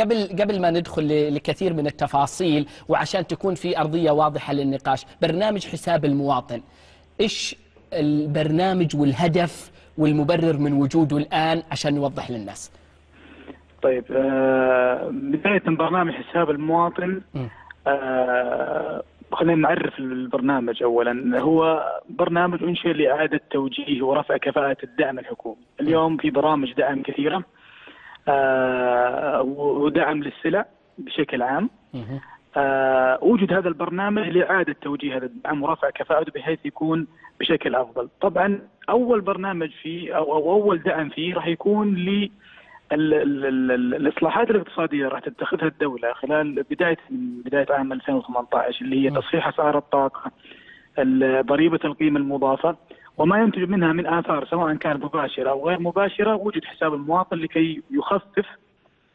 قبل قبل ما ندخل لكثير من التفاصيل وعشان تكون في أرضية واضحة للنقاش برنامج حساب المواطن. إيش البرنامج والهدف والمبرر من وجوده الآن عشان نوضح للناس؟ طيب آه، بداية برنامج حساب المواطن. آه، خلينا نعرف البرنامج أولا. هو برنامج أنشئ لإعادة توجيه ورفع كفاءة الدعم الحكومي. اليوم في برامج دعم كثيرة. آه، ودعم للسلع بشكل عام. آه، وجد هذا البرنامج لإعادة توجيه هذا الدعم ورفع كفاءته بحيث يكون بشكل أفضل طبعا أول برنامج فيه أو, أو أول دعم فيه راح يكون ل ال- ال- ال- ال- الإصلاحات الاقتصادية راح تتخذها الدولة خلال بداية من بداية عام 2018 اللي هي. تصحيح أسعار الطاقة ال- ضريبة القيمة المضافة وما ينتج منها من آثار سواء كانت مباشرة أو غير مباشرة وجد حساب المواطن لكي يخفف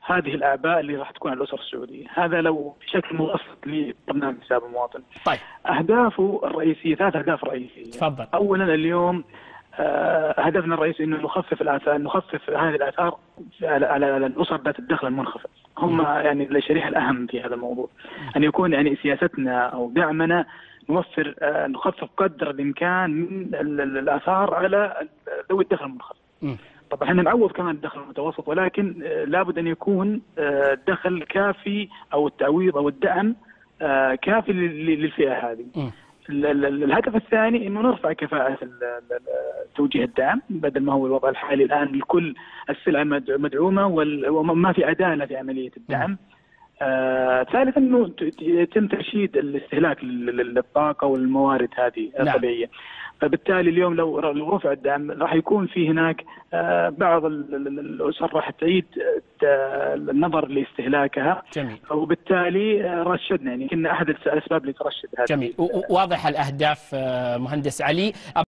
هذه الأعباء اللي راح تكون على الأسر السعودية. هذا لو بشكل مبسط لبرنامج حساب المواطن. طيب. أهدافه الرئيسية ثلاث أهداف رئيسية. تفضل. اولا اليوم آه، هدفنا الرئيسي إنه نخفف الآثار نخفف هذه الآثار على على الأسر ذات الدخل المنخفض. هم يعني الشريحة الأهم في هذا الموضوع. أن يكون يعني سياستنا أو دعمنا نوفر آه، نخفف قدر الإمكان من ال- ال- الآثار على ذوي الدخل المنخفض. طبعا إحنا نعوض كمان الدخل المتوسط ولكن آه، لابد أن يكون آه، الدخل كافي أو التعويض أو الدعم آه، كافي لل- للفئة هذه الهدف الثاني إنه نرفع ال- توجيه الدعم بدل ما هو الوضع الحالي الآن الكل السلعة مد- مدعومة وال- وما في عدالة في عملية الدعم. آه ثالثا إنه يتم ترشيد الاستهلاك لل- لل- للطاقة والموارد هذه نعم. الطبيعية. فبالتالي اليوم لو لو رفع الدعم راح يكون في هناك آه بعض ال- ال- الأسر راح تعيد آه، النظر لاستهلاكها. جميل. وبالتالي آه، رشدنا. يعني كنا أحد الأسباب اللي ترشد هذه. جميل. واضح الأهداف آه، مهندس علي.